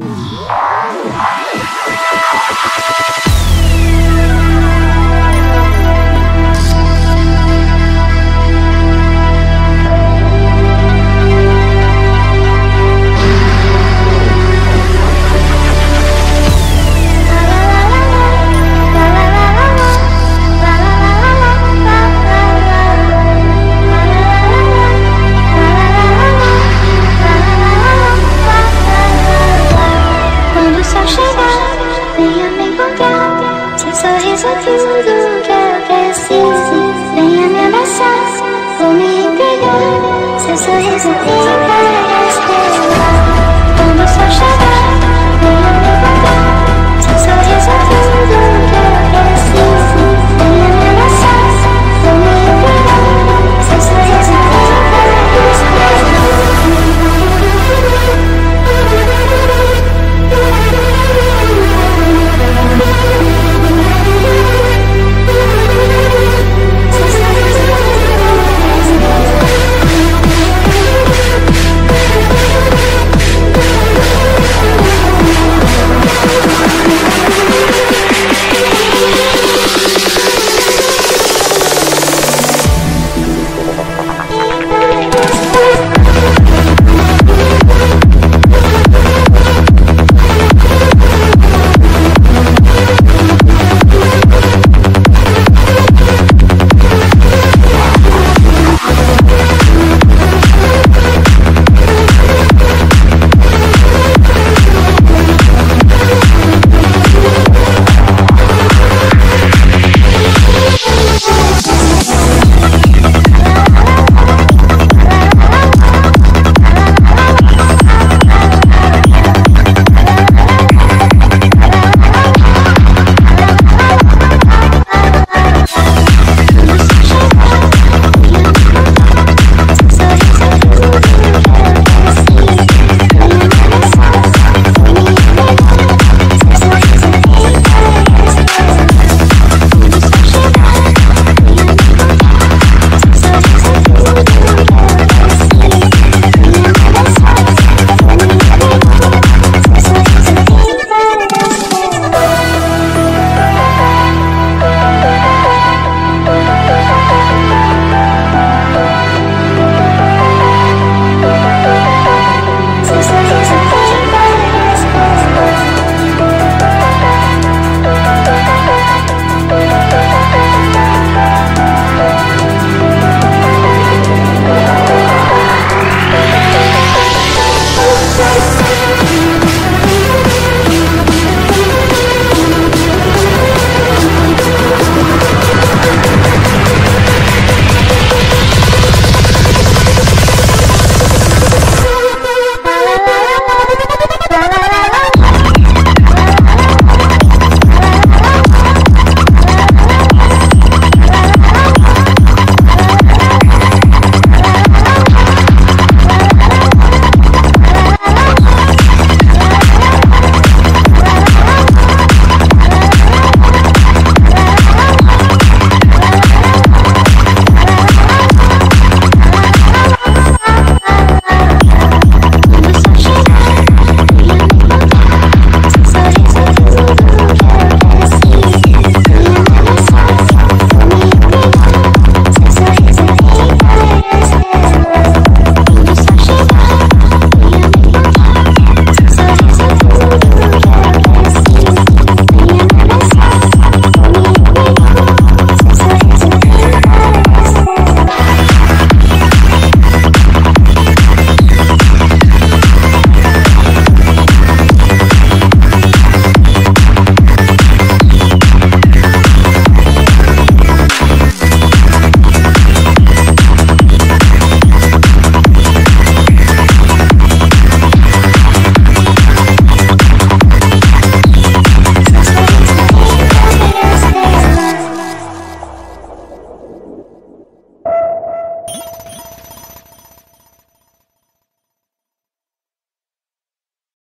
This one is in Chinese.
Thank you. isn't it?